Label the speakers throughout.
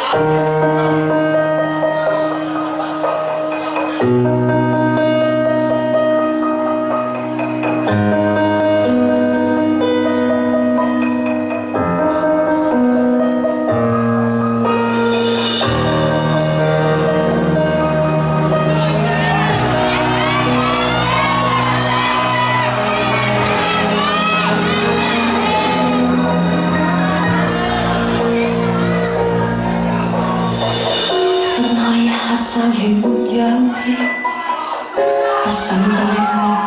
Speaker 1: 啊。就如没氧气不想多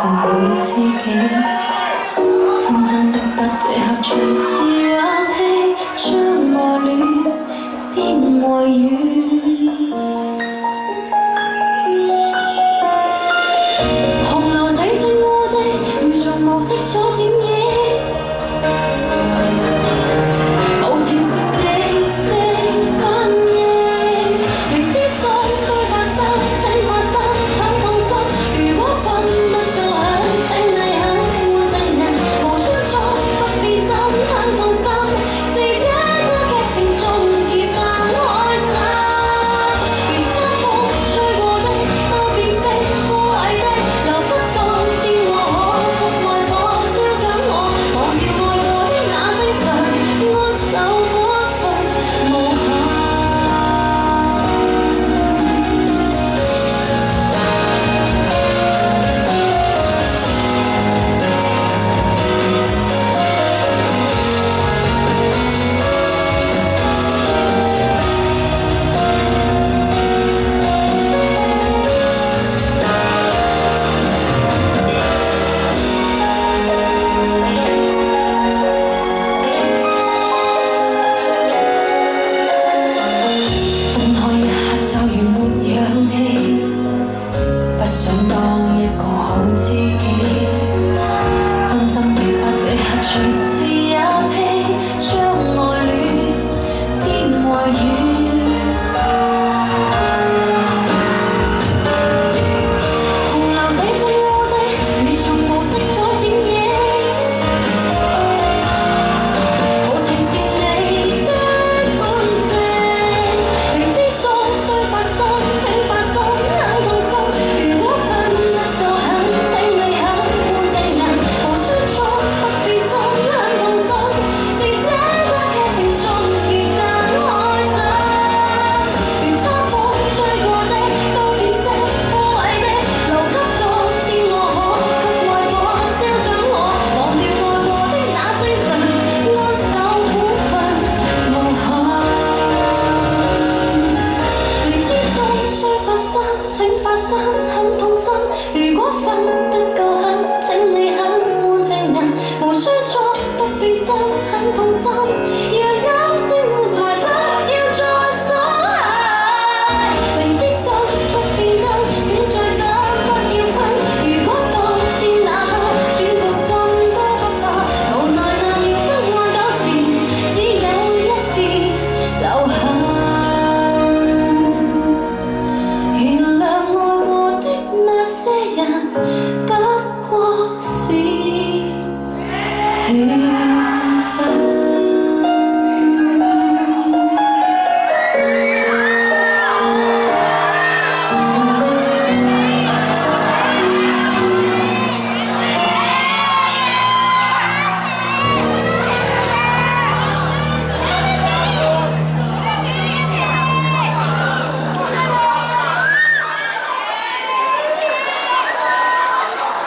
Speaker 1: 请发生很痛心如果分得够狠请你狠换情人。无需装不变心很痛心。Thank you.